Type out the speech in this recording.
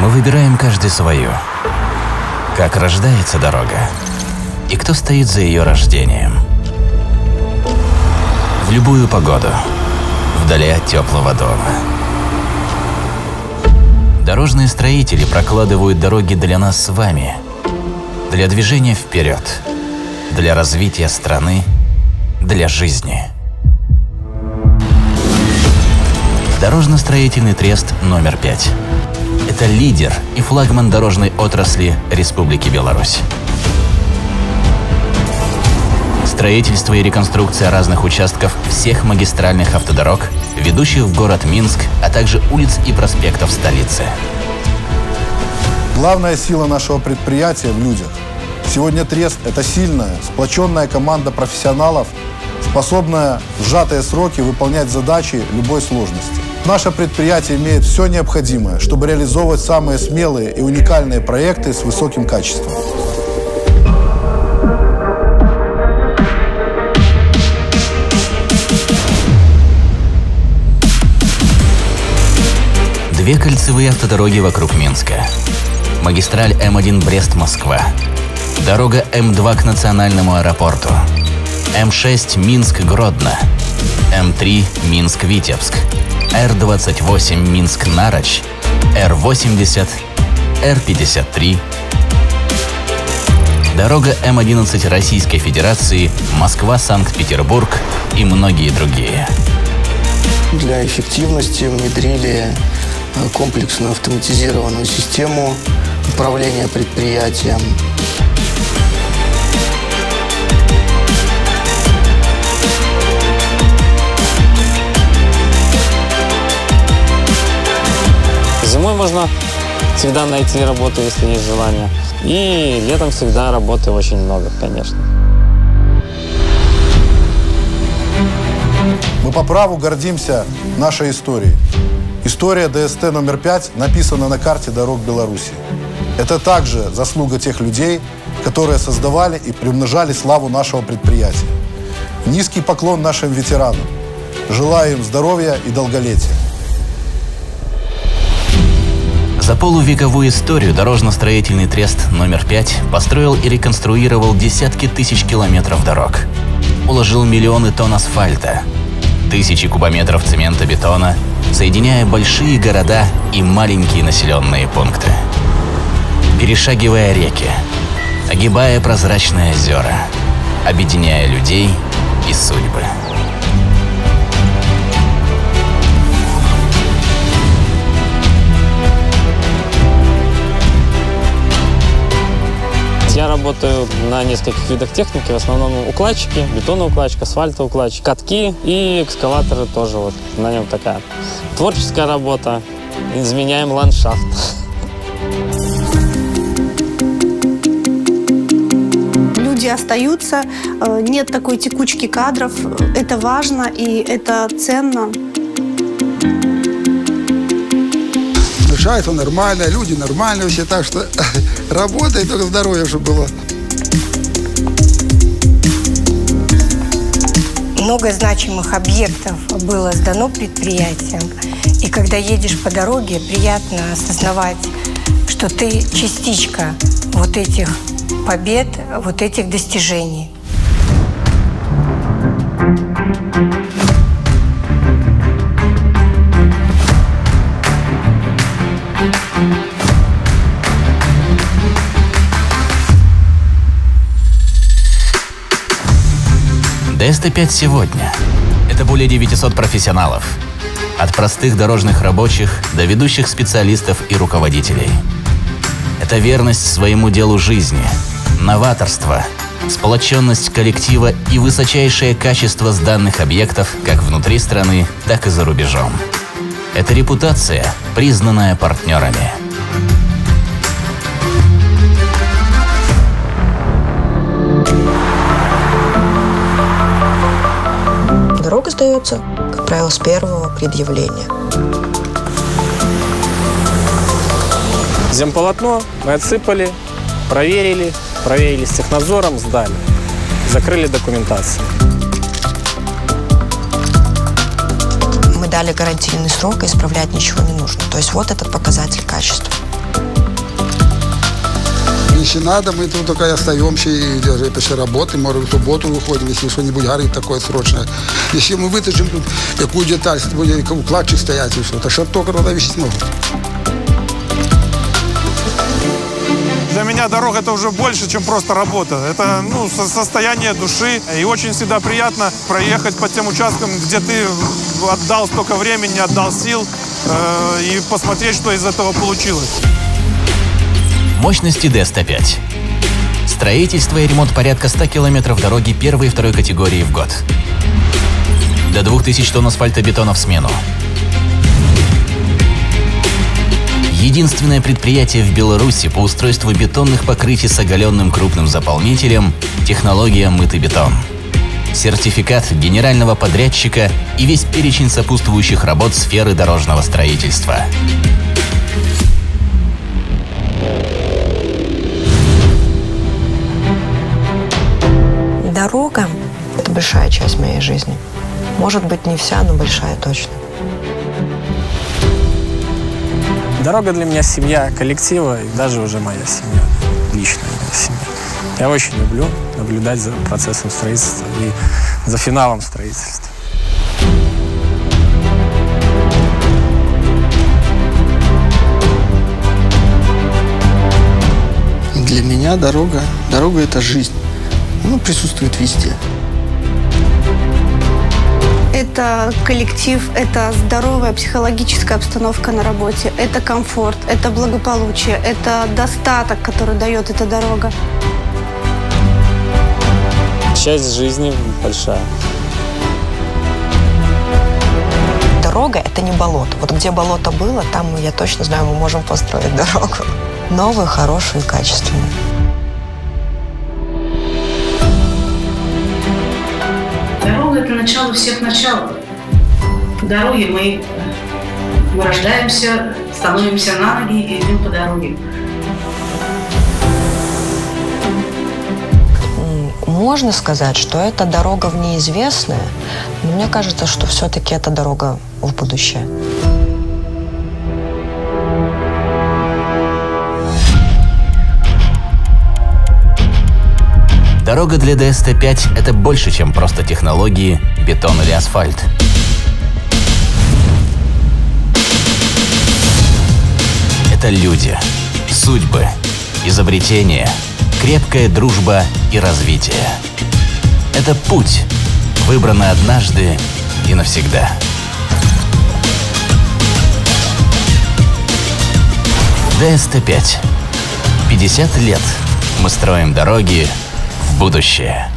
Мы выбираем каждый свою. Как рождается дорога и кто стоит за ее рождением. В любую погоду, вдали от теплого дома. Дорожные строители прокладывают дороги для нас с вами, для движения вперед, для развития страны, для жизни. Дорожно-строительный трест номер пять. Это лидер и флагман дорожной отрасли Республики Беларусь. Строительство и реконструкция разных участков всех магистральных автодорог, ведущих в город Минск, а также улиц и проспектов столицы. Главная сила нашего предприятия в людях. Сегодня Трест – это сильная, сплоченная команда профессионалов, способная в сжатые сроки выполнять задачи любой сложности. Наше предприятие имеет все необходимое, чтобы реализовывать самые смелые и уникальные проекты с высоким качеством. Две кольцевые автодороги вокруг Минска. Магистраль М1 Брест-Москва. Дорога М2 к национальному аэропорту. М6 Минск-Гродно. М3 Минск-Витебск. Р-28 Минск-Нароч. Р-80. Р-53. Дорога М11 Российской Федерации, Москва-Санкт-Петербург и многие другие. Для эффективности внедрили э, комплексную автоматизированную систему управления предприятием. Всегда найти работу, если есть желание. И летом всегда работы очень много, конечно. Мы по праву гордимся нашей историей. История ДСТ номер 5 написана на карте дорог Беларуси. Это также заслуга тех людей, которые создавали и приумножали славу нашего предприятия. Низкий поклон нашим ветеранам. Желаю им здоровья и долголетия. За полувековую историю дорожно-строительный трест номер 5 построил и реконструировал десятки тысяч километров дорог. Уложил миллионы тонн асфальта, тысячи кубометров цемента-бетона, соединяя большие города и маленькие населенные пункты. Перешагивая реки, огибая прозрачные озера, объединяя людей и судьбы. Работаю на нескольких видах техники, в основном укладчики, бетоноукладчик, асфальтоукладчик, катки и экскаваторы тоже. Вот на нем такая творческая работа. Изменяем ландшафт. Люди остаются, э, нет такой текучки кадров. Это важно и это ценно. Дышать нормально, люди нормальные все, так что работай, только здоровье, чтобы было. Много значимых объектов было сдано предприятиям. И когда едешь по дороге, приятно осознавать, что ты частичка вот этих побед, вот этих достижений. ДСТ-5 сегодня. Это более 900 профессионалов. От простых дорожных рабочих до ведущих специалистов и руководителей. Это верность своему делу жизни, новаторство, сплоченность коллектива и высочайшее качество сданных объектов как внутри страны, так и за рубежом. Это репутация, признанная партнерами. Сдается, как правило, с первого предъявления. Земполотно мы отсыпали, проверили, проверили с технадзором, сдали. Закрыли документацию. Мы дали гарантийный срок, и исправлять ничего не нужно. То есть вот этот показатель качества. Если надо, мы тут только и остаемся и даже после работы, может, в субботу выходим, если что-нибудь горит такое срочное. Если мы вытащим тут какую деталь, будет укладчик стоять и что-то, что только туда висеть могут. Для меня дорога это уже больше, чем просто работа. Это ну, со- состояние души. И очень всегда приятно проехать по тем участкам, где ты отдал столько времени, отдал сил, э, и посмотреть, что из этого получилось. Мощности D105. Строительство и ремонт порядка 100 километров дороги первой и второй категории в год. До 2000 тонн асфальтобетона в смену. Единственное предприятие в Беларуси по устройству бетонных покрытий с оголенным крупным заполнителем – технология «Мытый бетон». Сертификат генерального подрядчика и весь перечень сопутствующих работ сферы дорожного строительства. Дорога – это большая часть моей жизни. Может быть, не вся, но большая точно. Дорога для меня семья коллектива и даже уже моя семья, личная моя семья. Я очень люблю наблюдать за процессом строительства и за финалом строительства. Для меня дорога, дорога это жизнь. Она присутствует везде. Это коллектив, это здоровая психологическая обстановка на работе, это комфорт, это благополучие, это достаток, который дает эта дорога. Часть жизни большая. Дорога – это не болото. Вот где болото было, там, я точно знаю, мы можем построить дорогу. Новую, хорошую и качественную. Это начало всех начал. По дороге мы вырождаемся, становимся на ноги и идем по дороге. Можно сказать, что это дорога в неизвестное, но мне кажется, что все-таки это дорога в будущее. Дорога для ДСТ-5 – это больше, чем просто технологии, бетон или асфальт. Это люди, судьбы, изобретения, крепкая дружба и развитие. Это путь, выбранный однажды и навсегда. ДСТ-5. 50 лет мы строим дороги будущее.